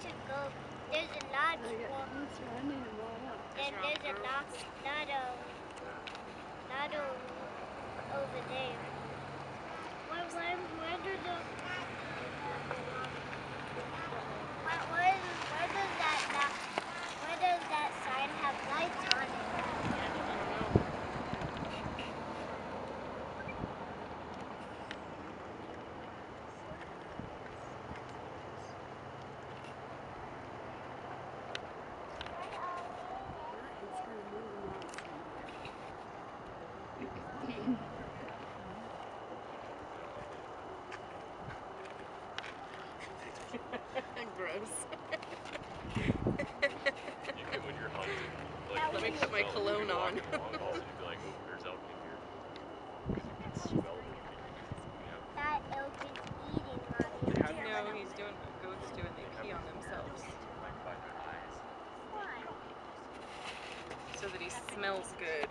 to go. There's a large one. Then there's a lot, lot of, lot of over there. Gross. Even when you're hunting, like, Let me put my cologne on. walking along also, you'd be like, oh, there's elk in here. 'Cause you can smell them. Yeah. That elk is eating mommy. No, he's doing what goats do and they pee on themselves so that he smells good.